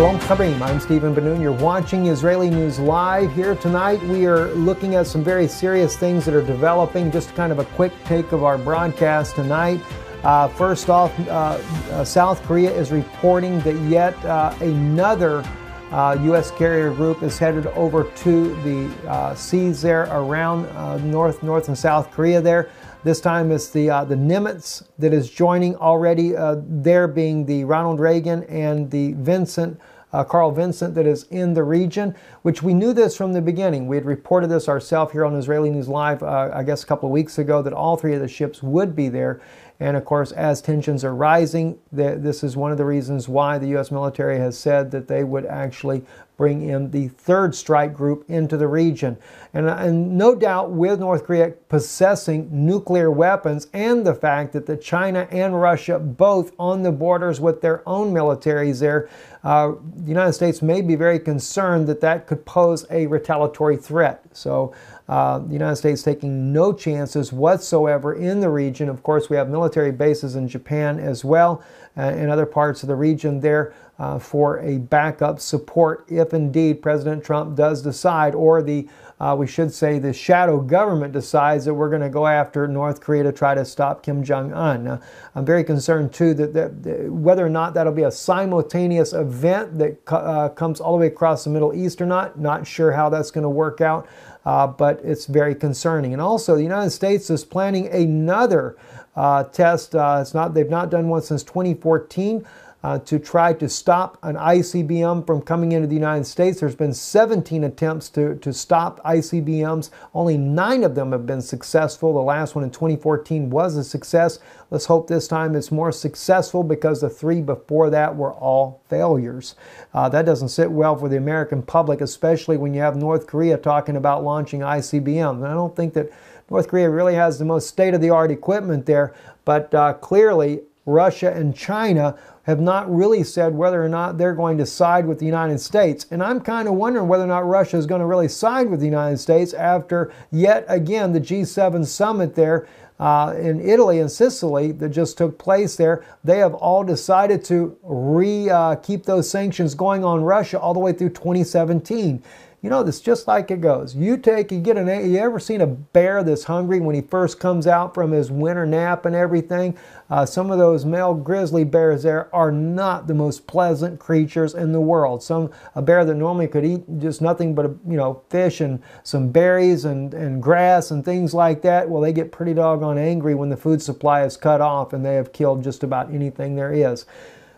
Shalom Chabrim. I'm Stephen Ben-Nun. You're watching Israeli News Live. Here tonight, we are looking at some very serious things that are developing. Just kind of a quick take of our broadcast tonight. Uh, first off, uh, uh, South Korea is reporting that yet uh, another U.S. Uh, carrier group is headed over to the seas there around North, North and South Korea there. This time it's the uh, the Nimitz that is joining already. Uh, there being the Ronald Reagan and the Vinson. Uh, Carl Vinson that is in the region, which we knew this from the beginning. We had reported this ourselves here on Israeli News Live, uh, I guess a couple of weeks ago, that all three of the ships would be there. And of course, as tensions are rising, this is one of the reasons why the U.S. military has said that they would actually bring in the third strike group into the region. And, and no doubt with North Korea possessing nuclear weapons and the fact that the China and Russia both on the borders with their own militaries there, uh, the United States may be very concerned that that could pose a retaliatory threat. So uh, the United States taking no chances whatsoever in the region. Of course, we have military bases in Japan as well uh, and other parts of the region there uh, for a backup support if indeed President Trump does decide, or the uh, we should say the shadow government decides that we're going to go after North Korea to try to stop Kim Jong Un. Uh, I'm very concerned too that, that, that, whether or not that'll be a simultaneous event that uh, comes all the way across the Middle East or not. Not sure how that's going to work out, uh, but it's very concerning. And also, the United States is planning another uh, test. Uh, it's not they've not done one since 2014 uh, to try to stop an ICBM from coming into the United States. There's been 17 attempts to, to stop ICBMs. Only nine of them have been successful. The last one in 2014 was a success. Let's hope this time it's more successful because the three before that were all failures. Uh, that doesn't sit well for the American public, especially when you have North Korea talking about launching ICBMs. I don't think that North Korea really has the most state of the art equipment there, but uh, clearly Russia and China have not really said whether or not they're going to side with the United States. And I'm kind of wondering whether or not Russia is going to really side with the United States after yet again the G7 summit there uh, in Italy and Sicily that just took place there. They have all decided to re uh, keep those sanctions going on Russia all the way through 2017. You know, it's just like it goes. You take, you get an, you ever seen a bear that's hungry when he first comes out from his winter nap and everything? Uh, some of those male grizzly bears there are not the most pleasant creatures in the world. Some, a bear that normally could eat just nothing but, a, you know, fish and some berries and, and grass and things like that, well, they get pretty doggone angry when the food supply is cut off and they have killed just about anything there is.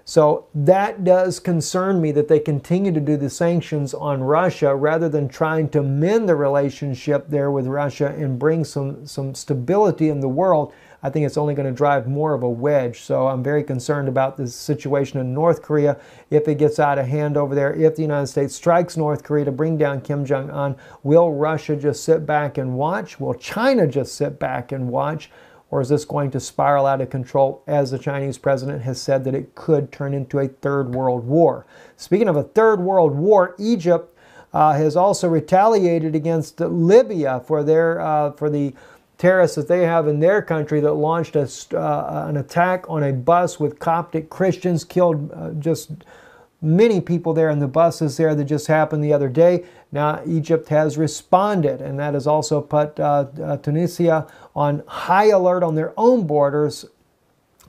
So that does concern me that they continue to do the sanctions on Russia rather than trying to mend the relationship there with Russia and bring some, some stability in the world. I think it's only going to drive more of a wedge. So I'm very concerned about the situation in North Korea if it gets out of hand over there. If the United States strikes North Korea to bring down Kim Jong un, will Russia just sit back and watch? Will China just sit back and watch? Or is this going to spiral out of control as the Chinese president has said that it could turn into a third world war? Speaking of a third world war, Egypt uh, has also retaliated against Libya for their uh, for the terrorists that they have in their country that launched a, uh, an attack on a bus with Coptic Christians, killed uh, just many people there in the buses there that just happened the other day. Now, Egypt has responded, and that has also put uh, uh, Tunisia on high alert on their own borders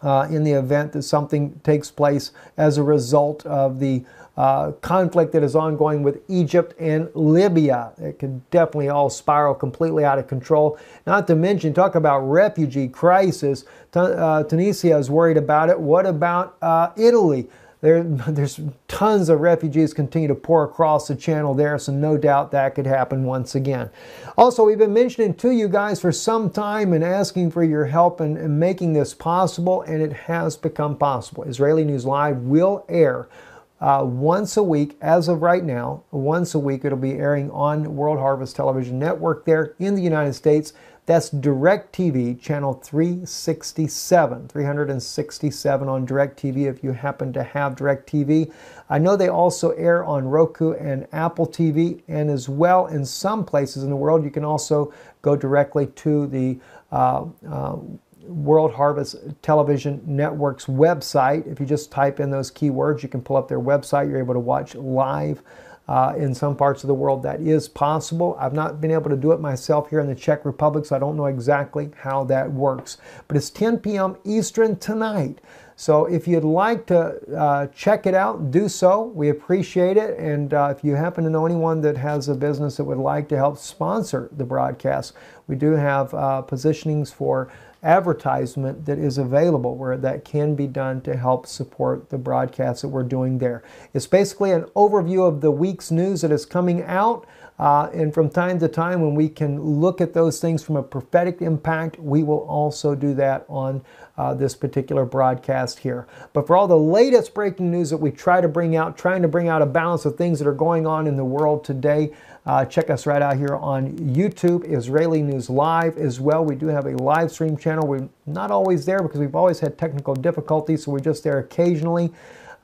uh, in the event that something takes place as a result of the uh, conflict that is ongoing with Egypt and Libya. It could definitely all spiral completely out of control. Not to mention, talk about refugee crisis. T- uh, Tunisia is worried about it. What about uh, Italy? There, there's tons of refugees continue to pour across the channel there, so no doubt that could happen once again. Also, we've been mentioning to you guys for some time and asking for your help in, in making this possible, and it has become possible. Israeli News Live will air uh, once a week as of right now. Once a week, it'll be airing on World Harvest Television Network there in the United States. That's DirecTV, channel 367, 367 on DirecTV if you happen to have DirecTV. I know they also air on Roku and Apple TV, and as well in some places in the world, you can also go directly to the uh, uh, World Harvest Television Network's website. If you just type in those keywords, you can pull up their website. You're able to watch live. Uh, in some parts of the world, that is possible. I've not been able to do it myself here in the Czech Republic, so I don't know exactly how that works. But it's 10 p.m. Eastern tonight. So if you'd like to uh, check it out, do so. We appreciate it. And uh, if you happen to know anyone that has a business that would like to help sponsor the broadcast, we do have uh, positionings for advertisement that is available where that can be done to help support the broadcast that we're doing there. It's basically an overview of the week's news that is coming out. Uh, and from time to time, when we can look at those things from a prophetic impact, we will also do that on uh, this particular broadcast here. But for all the latest breaking news that we try to bring out, trying to bring out a balance of things that are going on in the world today, uh, check us right out here on YouTube, Israeli News Live as well. We do have a live stream channel. We're not always there because we've always had technical difficulties, so we're just there occasionally.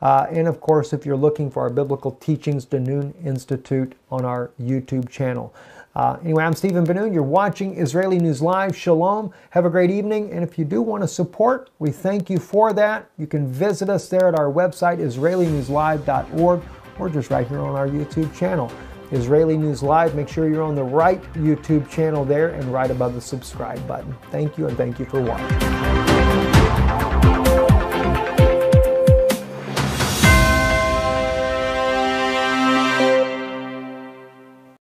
Uh, and of course, if you're looking for our biblical teachings, the Noon Institute on our YouTube channel. Uh, anyway, I'm Stephen Ben-Nun. You're watching Israeli News Live. Shalom. Have a great evening. And if you do want to support, we thank you for that. You can visit us there at our website, IsraeliNewsLive.org, or just right here on our YouTube channel. Israeli News Live. Make sure you're on the right YouTube channel there and right above the subscribe button. Thank you and thank you for watching.